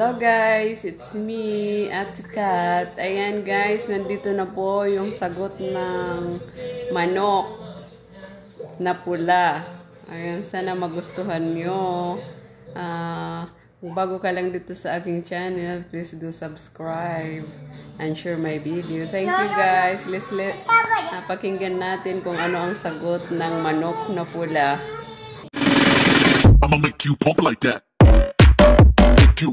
Hello guys, it's me, Ate Kat. Ayan guys, nandito na po yung sagot ng manok na pula. Ayan, sana magustuhan nyo. Kung bago ka lang dito sa aking channel, please do subscribe and share my video. Thank you guys. Let's let, ah, pakinggan natin kung ano ang sagot ng manok na pula. I'ma make you pump like that. You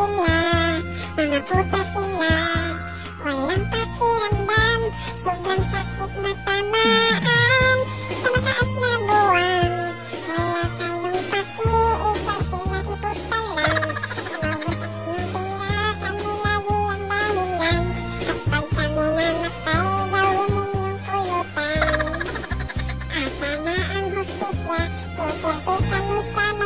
sila Mga puta sila Walang pakiramdam Sobrang sakit na tamaan Sa mataas na buwan Wala kayong pakiig Kasi nakipos pa lang Naubos ang inyong pera Kami lagi ang dahilan At pag kami namatay Gawin ninyong pulutan Asa na ang hostesya Tutirti kami sana.